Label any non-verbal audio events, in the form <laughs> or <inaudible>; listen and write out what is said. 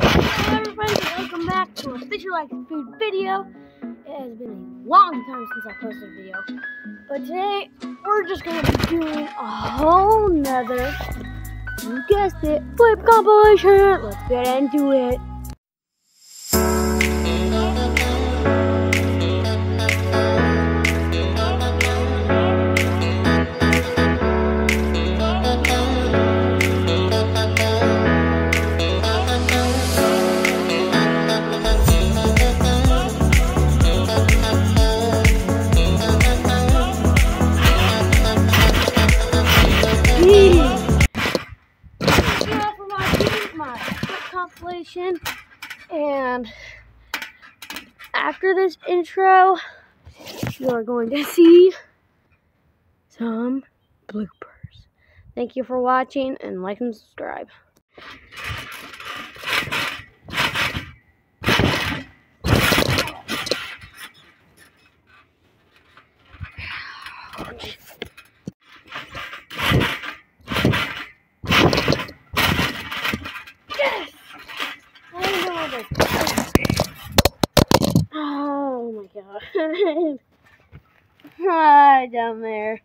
Everybody, welcome back to a Fisher Like Food video. It has been a long time since I posted a video. But today, we're just going to be doing a whole nother, you guessed it, flip compilation. Let's get into it. Compilation. And after this intro, you are going to see some bloopers. Thank you for watching and like and subscribe. Yes! I know this. <laughs> Ah, down there.